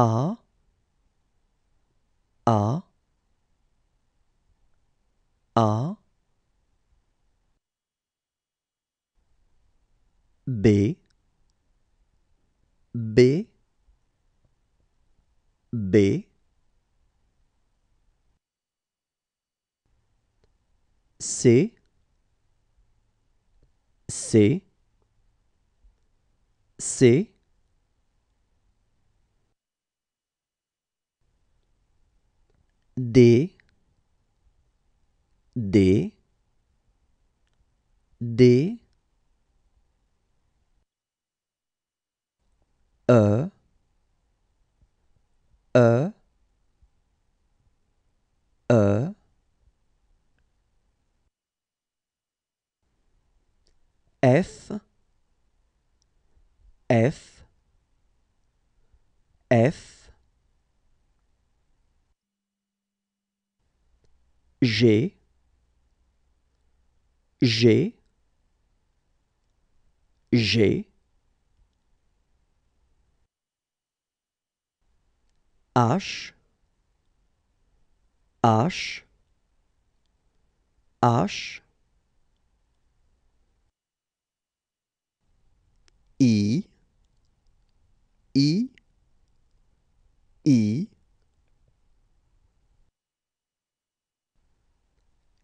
A A A. B B B. C C C D D D E E E. F F F G G G H H H. I I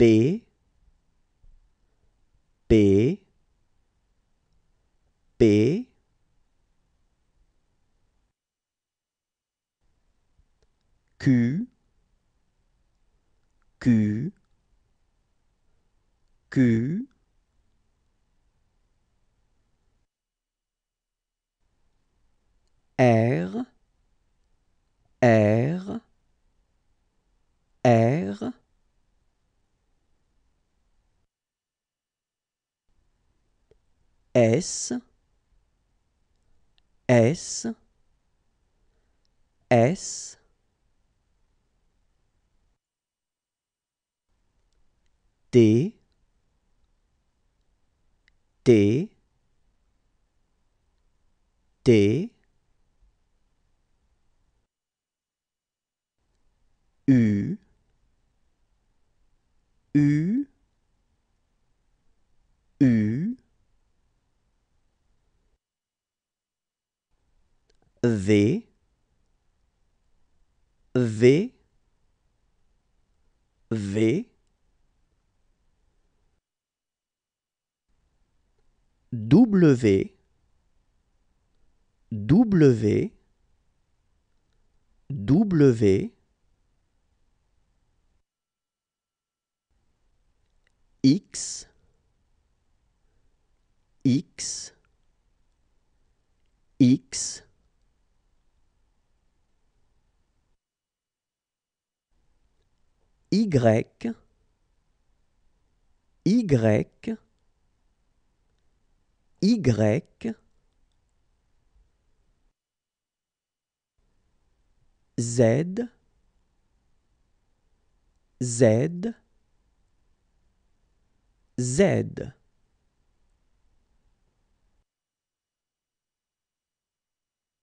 B B B Q Q Q R R R S S S. T T T U. U. U V V V. W W W. X X X Y Y Y Z Z Z